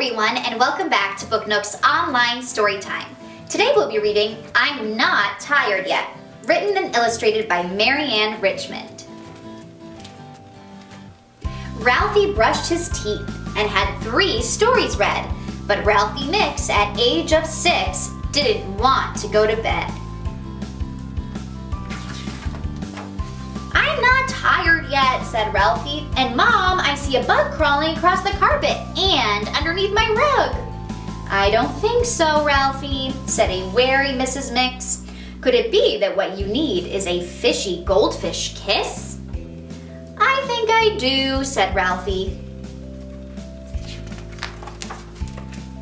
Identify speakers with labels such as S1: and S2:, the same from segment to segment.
S1: Everyone and welcome back to Book Nook's online story time. Today we'll be reading I'm Not Tired Yet, written and illustrated by Marianne Richmond. Ralphie brushed his teeth and had three stories read, but Ralphie Mix at age of six didn't want to go to bed. Tired yet, said Ralphie. And Mom, I see a bug crawling across the carpet and underneath my rug. I don't think so, Ralphie, said a wary Mrs. Mix. Could it be that what you need is a fishy goldfish kiss? I think I do, said Ralphie.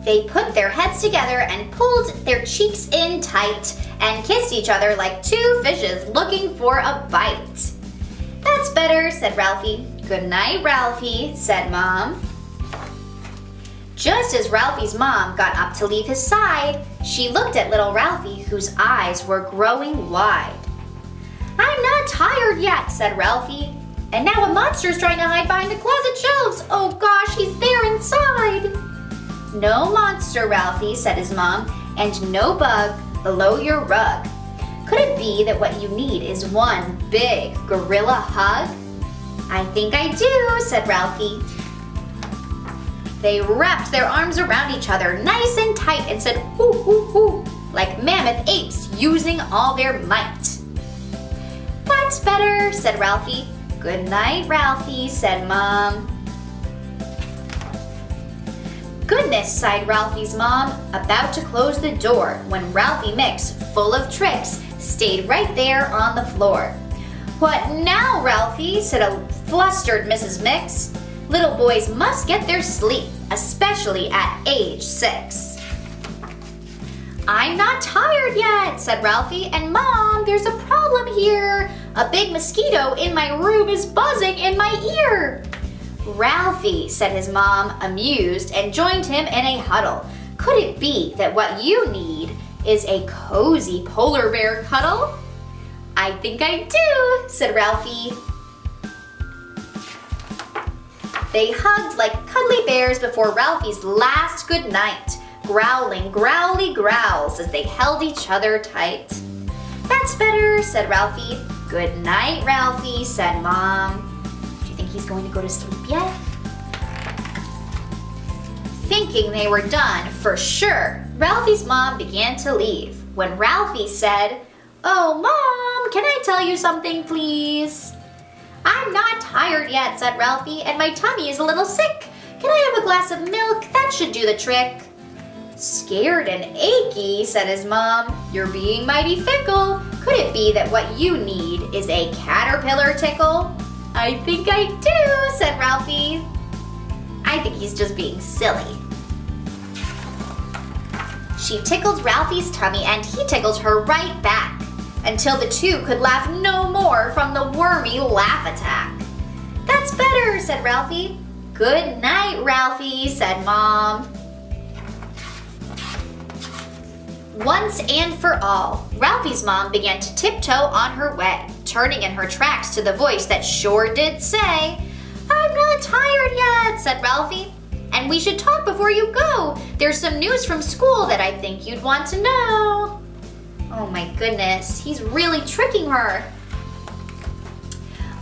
S1: They put their heads together and pulled their cheeks in tight and kissed each other like two fishes looking for a bite. Better, said Ralphie. Good night, Ralphie, said Mom. Just as Ralphie's mom got up to leave his side, she looked at little Ralphie, whose eyes were growing wide. I'm not tired yet, said Ralphie. And now a monster's trying to hide behind the closet shelves. Oh gosh, he's there inside. No monster, Ralphie, said his mom, and no bug below your rug. Could it be that what you need is one big gorilla hug? I think I do, said Ralphie. They wrapped their arms around each other nice and tight and said hoo hoo hoo, like mammoth apes using all their might. That's better, said Ralphie. Good night, Ralphie, said Mom. Goodness, sighed Ralphie's mom, about to close the door when Ralphie Mix, full of tricks, stayed right there on the floor. What now, Ralphie? said a flustered Mrs. Mix. Little boys must get their sleep, especially at age six. I'm not tired yet, said Ralphie, and Mom, there's a problem here. A big mosquito in my room is buzzing in my ear. Ralphie, said his mom, amused, and joined him in a huddle. Could it be that what you need is a cozy polar bear cuddle? I think I do, said Ralphie. They hugged like cuddly bears before Ralphie's last good night, growling growly growls as they held each other tight. That's better, said Ralphie. Good night, Ralphie, said Mom Do you think he's going to go to sleep yet? Thinking they were done, for sure, Ralphie's mom began to leave when Ralphie said, Oh, Mom, can I tell you something, please? I'm not tired yet, said Ralphie, and my tummy is a little sick. Can I have a glass of milk? That should do the trick. Scared and achy, said his mom. You're being mighty fickle. Could it be that what you need is a caterpillar tickle? I think I do, said Ralphie. I think he's just being silly. She tickled Ralphie's tummy and he tickled her right back until the two could laugh no more from the wormy laugh attack. That's better, said Ralphie. Good night, Ralphie, said Mom. Once and for all, Ralphie's mom began to tiptoe on her way, turning in her tracks to the voice that sure did say, I'm not tired yet, said Ralphie. And we should talk before you go. There's some news from school that I think you'd want to know. Oh my goodness, he's really tricking her.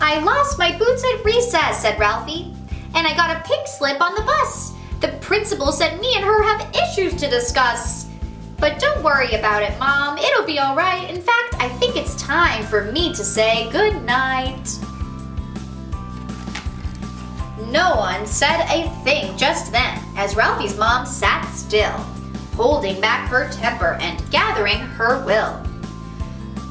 S1: I lost my boots at recess, said Ralphie. And I got a pink slip on the bus. The principal said me and her have issues to discuss. But don't worry about it, Mom. It'll be all right. In fact, I think it's time for me to say good night. No one said a thing just then as Ralphie's mom sat still, holding back her temper and gathering her will.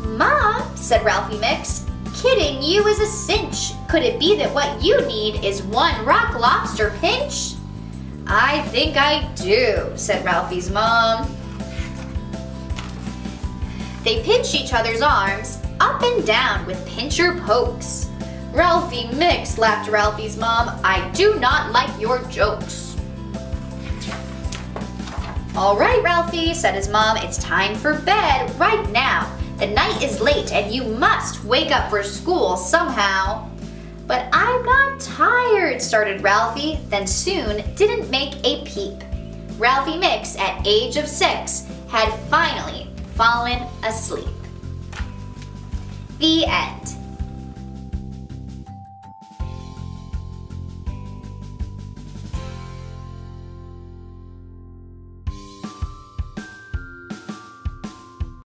S1: Mom, said Ralphie Mix, kidding you is a cinch. Could it be that what you need is one rock lobster pinch? I think I do, said Ralphie's mom. They pinch each other's arms up and down with pincher pokes. Ralphie Mix, laughed Ralphie's mom. I do not like your jokes. All right, Ralphie, said his mom, it's time for bed right now. The night is late and you must wake up for school somehow. But I'm not tired, started Ralphie, then soon didn't make a peep. Ralphie Mix, at age of six, had finally fallen asleep. The end.